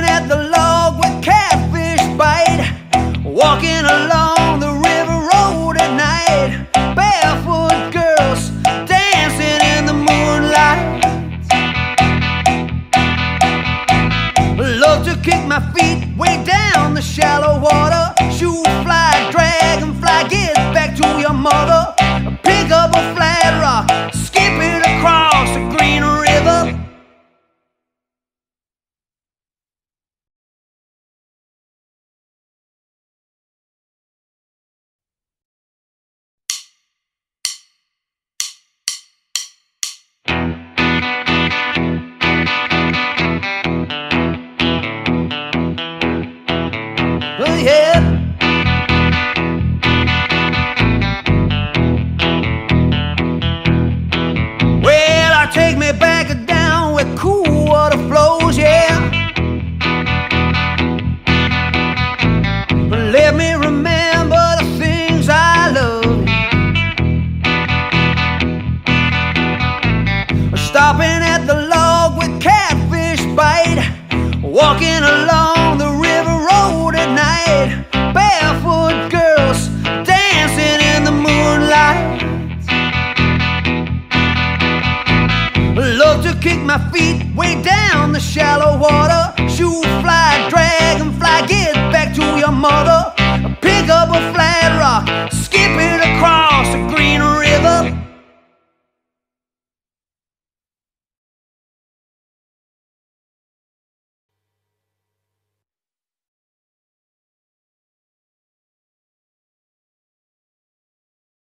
At the log with catfish bite. Walking along the river road at night. Barefoot girls dancing in the moonlight. Love to kick my feet way down the shallow water. Shoot fly, dragonfly, get Stopping at the log with catfish bite. Walking along the river road at night. Barefoot girls dancing in the moonlight. Love to kick my feet way down the shallow water. Shoe fly, dragon